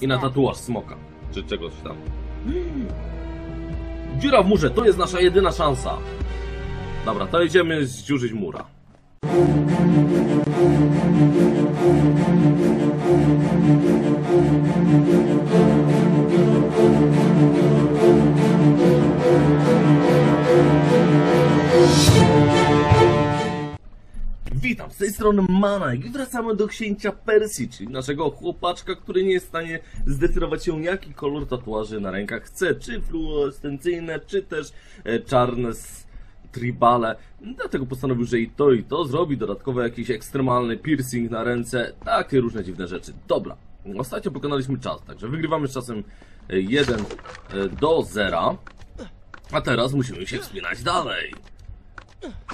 I na tatuaż smoka. Czy czegoś tam. Dziura w murze, to jest nasza jedyna szansa. Dobra, to idziemy zdziurzyć mura. Witam, z tej strony Manek i wracamy do księcia Persji, czyli naszego chłopaczka, który nie jest w stanie zdecydować się jaki kolor tatuaży na rękach chce, czy fluorescencyjne, czy też e, czarne z tribale. Dlatego postanowił, że i to i to zrobi, dodatkowo jakiś ekstremalny piercing na ręce, takie różne dziwne rzeczy. Dobra, ostatnio pokonaliśmy czas, także wygrywamy z czasem 1 do 0, a teraz musimy się wspinać dalej.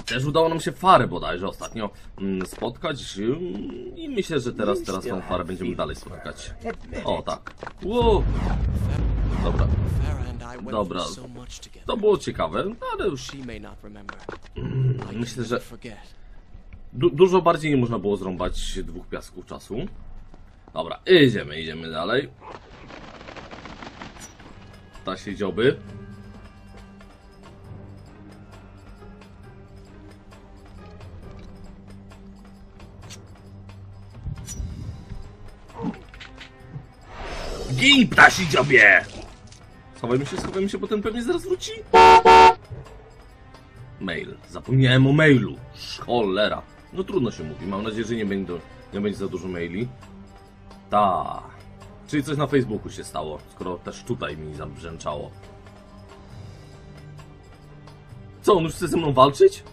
Też udało nam się farę bodajże ostatnio mm, spotkać mm, i myślę, że teraz, teraz tą farę będziemy dalej spotykać. O tak. Wow. Dobra, Dobra. to było ciekawe, ale już. I myślę, że du dużo bardziej nie można było zrąbać dwóch piasków czasu. Dobra, idziemy, idziemy dalej. Ta się dzioby. Gin, ptasi dziobie! Schowajmy się, schowajmy się, bo ten pewnie zaraz wróci. Mail. Zapomniałem o mailu. Cholera. No trudno się mówi. Mam nadzieję, że nie będzie, nie będzie za dużo maili. Ta. Czyli coś na Facebooku się stało, skoro też tutaj mi zabrzęczało. Co, on już chce ze mną walczyć?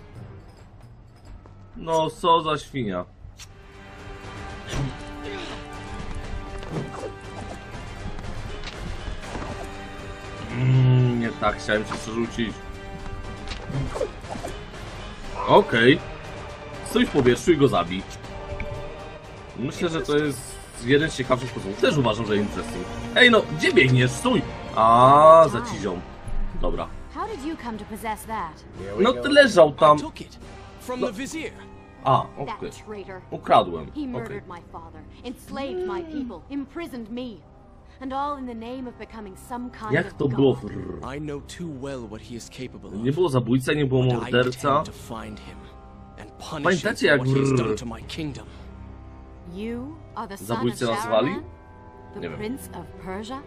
No, co za świnia. Mm, nie tak, chciałem się przerzucić. Okej. Stój w powietrzu i go zabij. Myślę, że to jest jeden z ciekawszych sposobów. Też uważam, że interesting. Ej no, gdzie biegniesz? Stój! A, za cizią. Dobra. No ty leżał tam. Vizier. A, okej. traitor. Ukradłem. He And all in the name of becoming some kind Jak of to było w god. I know too well what he is capable of. Nie było zabójca, nie było but I morderca. intend to find him and punish him Pamiętacie, for jak what he has w- done to my kingdom. You are the son of Zabójcę nazwali? The Nie wiem. prince of Persia?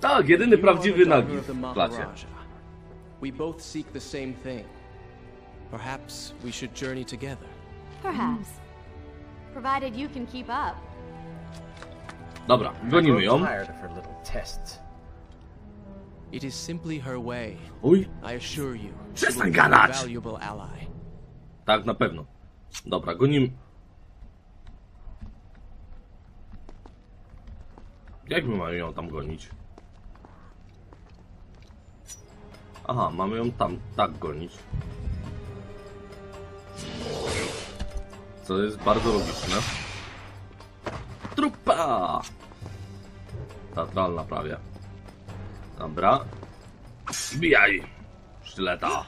Tak, jedyny prawdziwy nagi of w klasie. We both seek the same thing. Perhaps we should journey together. Perhaps. Provided you can keep up. Dobra, gonimy ją. It is simply her way. Uj, I assure you. Przestań gadać! valuable ally. tak, na pewno. Dobra, gonimy. Jak my mamy ją tam gonić? Aha, mamy ją tam, tak gonić. Co jest bardzo logiczne. Trupa! Teatralna prawie. Dobra. Bijaj! Sztyleta.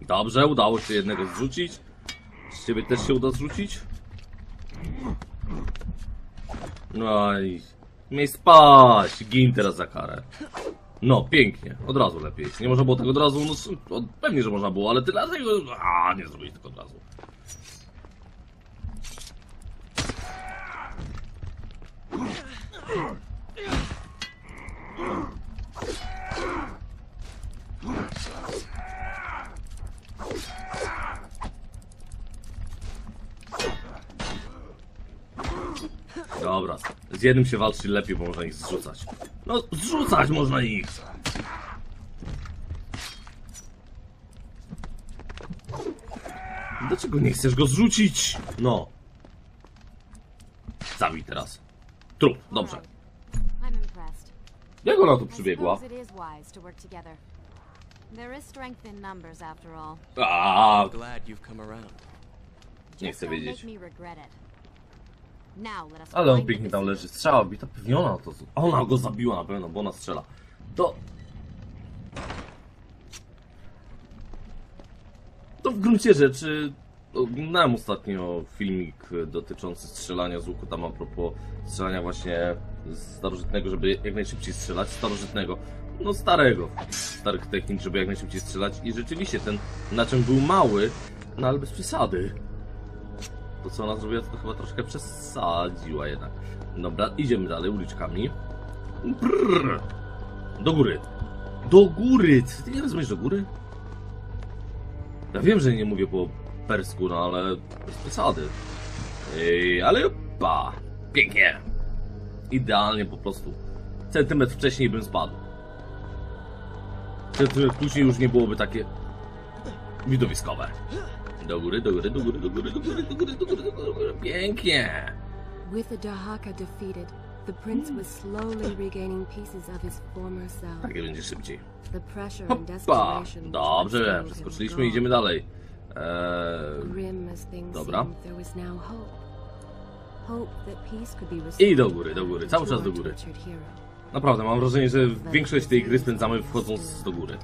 Dobrze, udało się jednego zrzucić. Z ciebie też się uda zrzucić? No i... Miej spać! Gin teraz za karę. No, pięknie. Od razu lepiej. Nie można było tego od razu... No, pewnie, że można było, ale ty dlaczego... A, nie zrobić tego od razu. Dobra, z jednym się walczy lepiej, bo można ich zrzucać. No, zrzucać można ich! Dlaczego nie chcesz go zrzucić? No. Zabij teraz. Trup, dobrze. Jak ona tu przybiegła? suppose it is wise to work together. There is strength in numbers after all. A, Glad you've come around. nie chcę wiedzieć. make me regret it. Now let us Ale on pięknie tam leży. Strzała bita, pewnie ona to... Ona go zabiła na pewno, bo ona strzela. To... To w gruncie rzeczy oglądałem ostatnio filmik dotyczący strzelania z łuku, tam a propos strzelania właśnie starożytnego, żeby jak najszybciej strzelać, starożytnego, no starego, starych technik, żeby jak najszybciej strzelać i rzeczywiście ten naczyn był mały, no ale bez przesady. To co ona zrobiła, to chyba troszkę przesadziła jednak. Dobra, idziemy dalej uliczkami. Brrr. Do góry. Do góry! Ty nie rozumiesz do góry? Ja wiem, że nie mówię po persku, no ale bez przesady. Ej, ale opa! Pięknie! Idealnie po prostu. Centymetr wcześniej bym spadł. Centymetr później już nie byłoby takie widowiskowe. Do góry, do góry, do góry, do góry, do góry, do góry, do góry, do góry, do góry. Pięknie! With the Dahaka defeated, the prince was slowly regaining pieces of his former self. Takie będzie szybciej. The pressure and desperation Dobrze, przeskoczyliśmy, idziemy dalej. Eee, Dobra. I do góry, do góry, cały czas do góry. naprawdę, mam wrażenie, że większość tej gry spędzamy wchodząc do góry.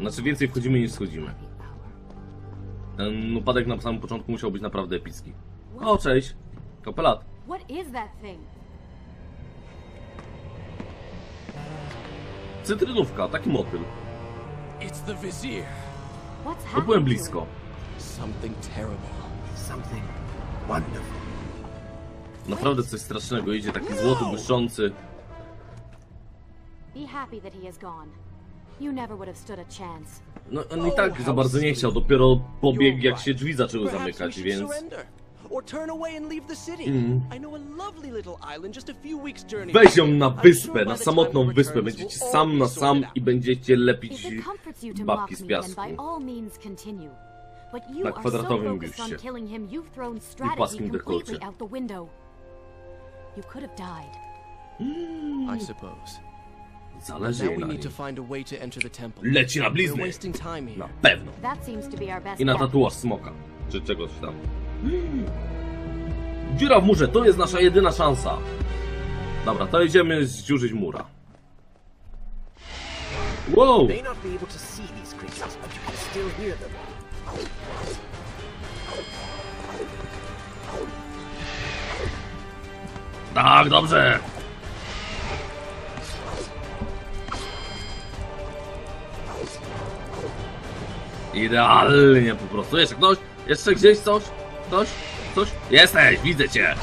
Znaczy więcej wchodzimy niż schodzimy. Ten upadek na samym początku musiał być naprawdę epicki. O, cześć! Kopelat. What is that thing? Cytrynówka, taki motyl. It's the Vizier. What's To happening? byłem to blisko. him? Something terrible. Something wonderful. Naprawdę coś strasznego, idzie taki złoty, błyszczący. Be happy that he is gone. You never would have stood a chance. No on i tak za bardzo nie chciał, dopiero pobiegł jak się drzwi zaczęły zamykać, więc... Mm. Weź ją na wyspę, na samotną wyspę. Będziecie sam na sam i będziecie lepić babki z piasku. Na kwadratowym biuście. I płaskim dekolcie. Mm. Zależy jej na niej. Leci na blizny. Na pewno. I na tatuaż smoka. Czy czegoś tam. Dziura w murze, to jest nasza jedyna szansa. Dobra, to idziemy zdziurzyć mura. Wow! Tak, dobrze! Idealnie po prostu. Jeszcze ktoś? Jeszcze gdzieś coś? Ktoś? Coś? Jesteś, widzę cię!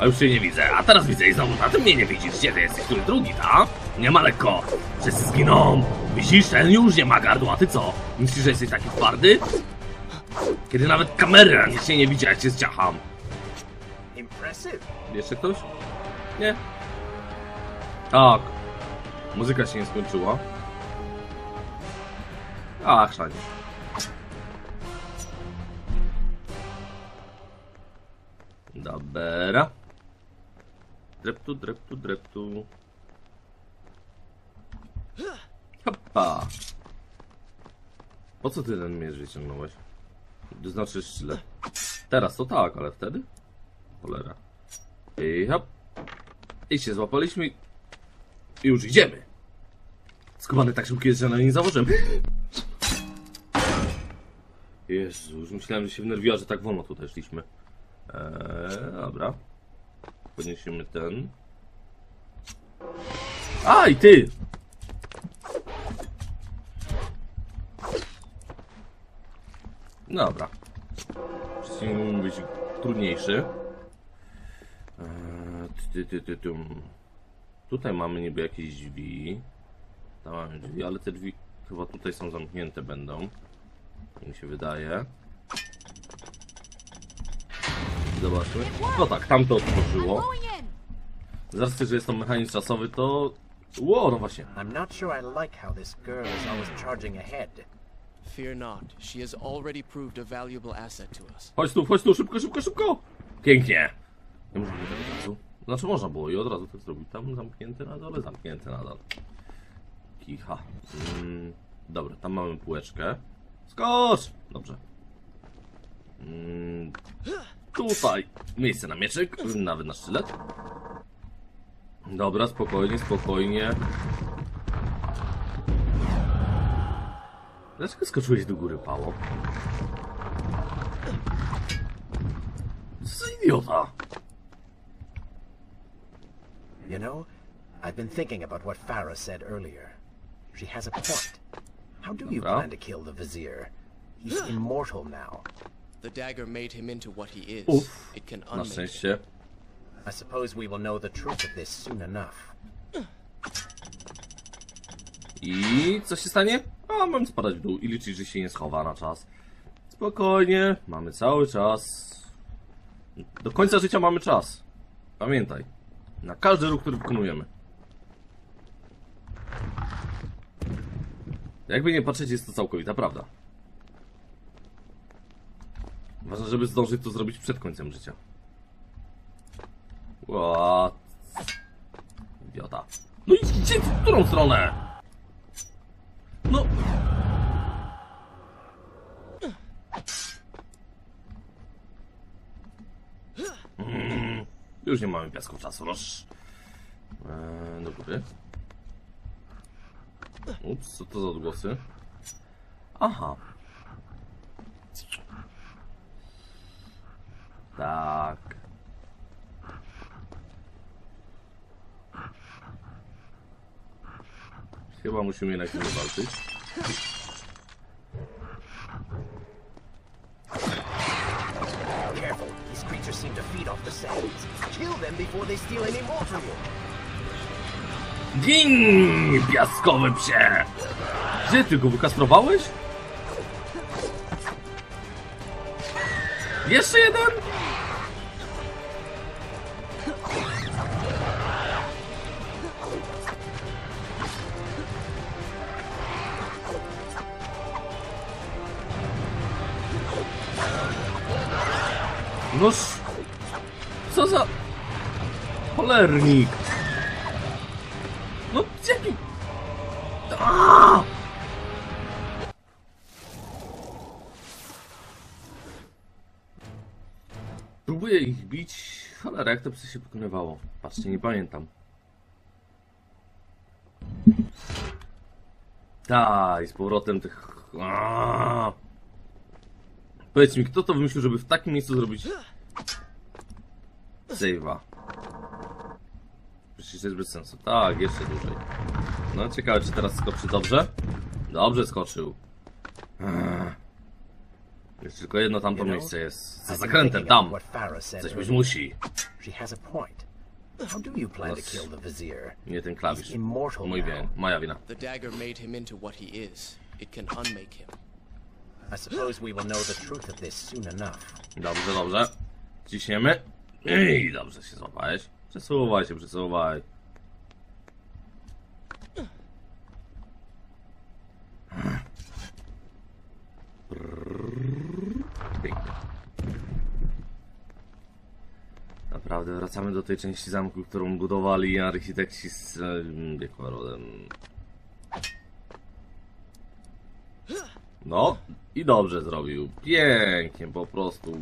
A już cię nie widzę, a teraz widzę i znowu, a ty mnie nie widzisz. Gdzie ty jesteś? Który drugi, ta? Nie ma lekko. Wszyscy zginą. Widzisz, ten już nie ma gardła, a ty co? Myślisz, że jesteś taki twardy? Kiedy nawet kamera nic się nie widzi, jak cię zciacham. Impressive. Jeszcze ktoś? Nie. Tak. Muzyka się nie skończyła. Ach, szanie. Dobra. Dreptu, dreptu, dreptu. Hoppa. Po co ty ten miecz wyciągnąłeś? To znaczy sztylet. Teraz to tak, ale wtedy? Cholera. I hop. I się złapaliśmy. i- już idziemy. Skubany tak szybko jest, że na nie założyłem. Jezu, już myślałem, że się wnerwiła, że tak wolno tutaj szliśmy. Eee, dobra. Podniesiemy ten. Aj, ty! Dobra. Mógł być trudniejszy. Eee, ty, ty, ty. Tutaj mamy niby jakieś drzwi. Tam mamy drzwi, ale te drzwi chyba tutaj są zamknięte będą. Tak mi się wydaje. Zobaczmy. No tak, tam to otworzyło. In! Zaraz że jest to mechanizm czasowy, to... Ło, no właśnie. I'm not sure I like how this girl is always charging ahead. Fear not. She has already proved a valuable asset to us. Chodź tu, chodź tu, szybko, szybko, szybko! Pięknie! Nie można było od razu. Znaczy można było i od razu tak zrobić. Tam zamknięte na dole, zamknięte nadal. Kicha. Mm, dobra, tam mamy półeczkę. Skocz! Dobrze. Mm, Tutaj. Miejsce na mieczyk, nawet na sztylet. Dobra, spokojnie, spokojnie. Dlaczego skoczyłeś do góry, Pało? Co za idiota? You know, I've been thinking about what Farah said earlier. She has a point. How do you plan to kill the Vizier? He's immortal now. The dagger made him into what he is. Uff, It can na unmake him. szczęście. I suppose we will know the truth of this soon enough. I co się stanie? A, mam spadać w dół i liczyć, że się nie schowa na czas. Spokojnie, mamy cały czas. Do końca życia mamy czas. Pamiętaj. Na każdy ruch, który wykonujemy. Jakby nie patrzeć, jest to całkowita prawda. Ważne, żeby zdążyć to zrobić przed końcem życia. What? Idiota. No i w którą stronę? No. Mm, Już nie mamy piasku czasu, roż. Eee, do góry. Ups, co to za odgłosy? Aha. Tak. Chyba musimy jednak z nim walczyć. Careful, these creatures seem to feed off the sands. Kill them before they steal any more from you. Gin, piaskowy psie! Gdzie ty go wykastrowałeś? Jeszcze jeden? Noż... Co za... Cholernik! Próbuję ich bić. Cholera, jak to psy się pokonywało? Patrzcie, nie pamiętam. Tak, i z powrotem tych... Aaaa! Powiedz mi, kto to wymyślił, żeby w takim miejscu zrobić... Save'a? Przecież to jest bez sensu. Tak, jeszcze dłużej. No, ciekawe, czy teraz skoczy dobrze? Dobrze skoczył. Jest tylko jedno tamto miejsce jest. Za zakrętem, tam. Coś być musi. How do you plan to kill the Vizier? Nie ten klawisz. Mój wina. Moja wina. The dagger made him into what he is. It can unmake him. I suppose we will know the truth of this soon enough. Dobrze, dobrze. Ciśniemy. I dobrze się złapałeś. Przesuwaj się, przesuwaj. Pięknie. Naprawdę wracamy do tej części zamku, którą budowali architekci z wieku. No, i dobrze zrobił. Pięknie, po prostu.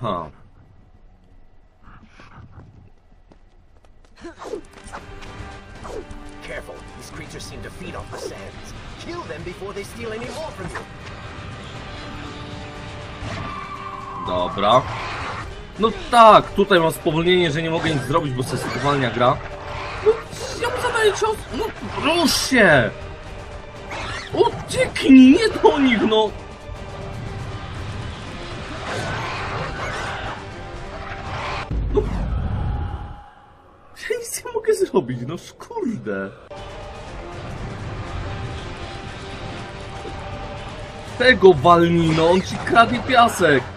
Ha. Careful, these creatures seem to feed off the sands. Kill them before they steal any more from you. Dobra. No tak, tutaj mam spowolnienie, że nie mogę nic zrobić, bo se spowalnia gra. No, ja zadaję cios. No, się! Ucieknij, nie do nich, no! No. Ja nic nie mogę zrobić, no kurde. Tego walnij, no, on ci kradnie piasek.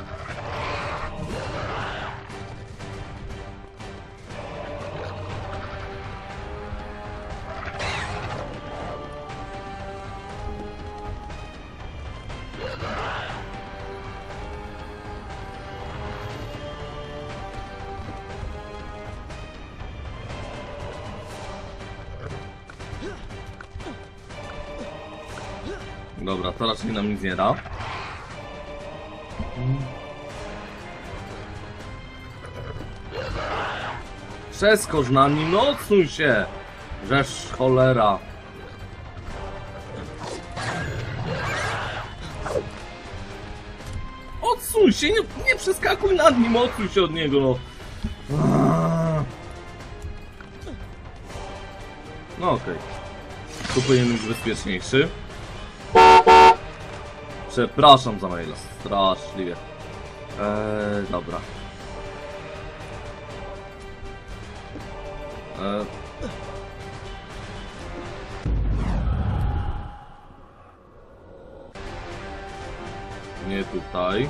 Raczej nam nic nie da. Przeskocz na nim, no odsuń się! Żeż cholera. Odsuń się, nie, nie przeskakuj nad nim, odsuń się od niego, no. No okej. Tu powinien być bezpieczniejszy. Przepraszam za maila, straszliwie. Eee, dobra. Eee. Nie tutaj.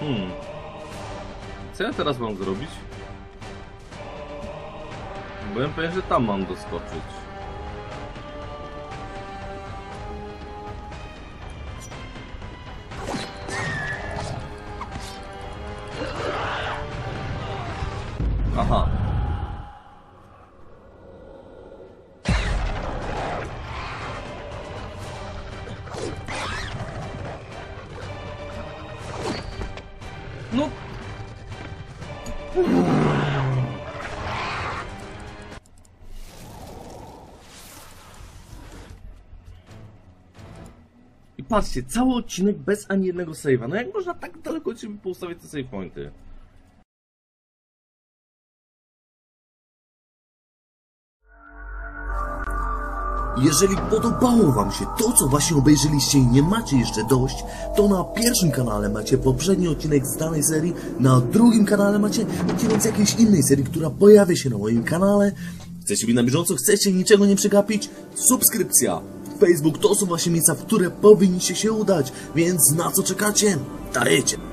Hmm. Co ja teraz mam zrobić? Byłem pewien, że tam mam doskoczyć. Patrzcie, cały odcinek bez ani jednego save'a. No jak można tak daleko od siebie poustawiać te save pointy? Jeżeli podobało Wam się to, co właśnie obejrzeliście i nie macie jeszcze dość, to na pierwszym kanale macie poprzedni odcinek z danej serii, na drugim kanale macie odcinek z jakiejś innej serii, która pojawia się na moim kanale. Chcecie być na bieżąco, chcecie niczego nie przegapić? Subskrypcja! Facebook to są właśnie miejsca, w które powinniście się udać, więc na co czekacie? Dajecie!